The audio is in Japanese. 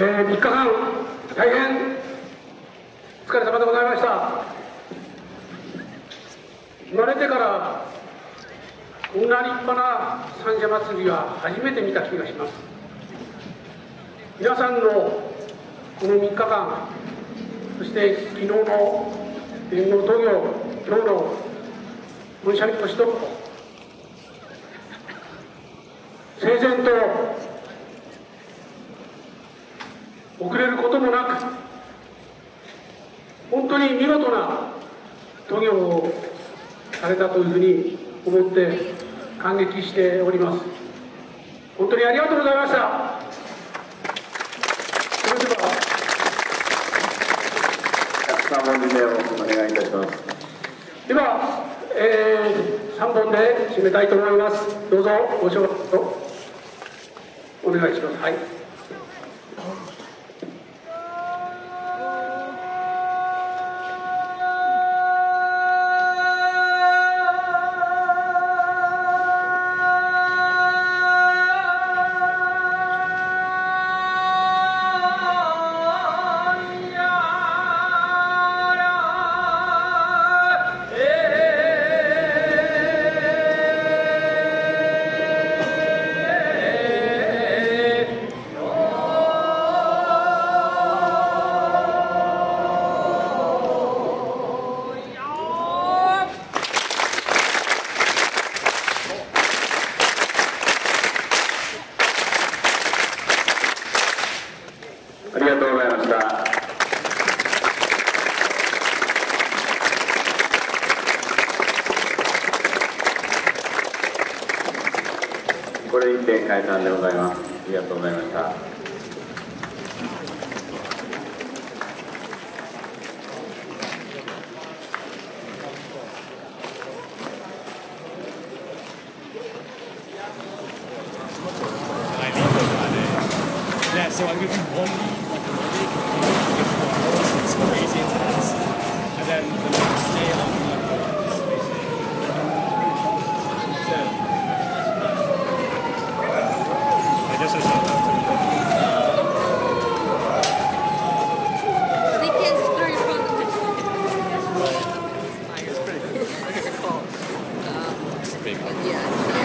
えー、3日間、大変お疲れ様でございました。生まれてからこんな立派な三社祭りは初めて見た気がします。皆さんのこの3日間、そして昨日の連合東業、今日の本社としと整然と遅れることもなく本当に見事な渡業をされたというふうに思って感激しております本当にありがとうございましたそれでは3本締めをお願いいたしますでは、えー、3本で締めたいと思いますどうぞご承諾お願いします。はい。ありがとうございましたこれにて解散でございます。ありがとうございました。So I give you one like aerobic, like four hours, it's crazy intense. And then the next day I'll do like one. I guess I should have to Yeah.